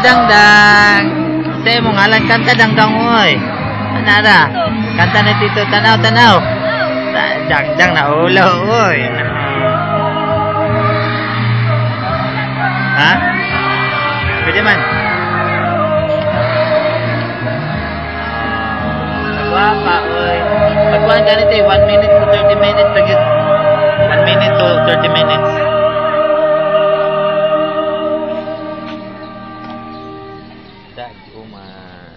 Dangdang. Sa mo ngalan kanta Dangdang oy. Anara. Kanta ni Tito Tanaw Tanaw. Da- Dangdang na ulo oy. Ha? Pwede man. Guwapa oy. Pagkuhan ka nito 1 minute to 30 minutes kita Jumat.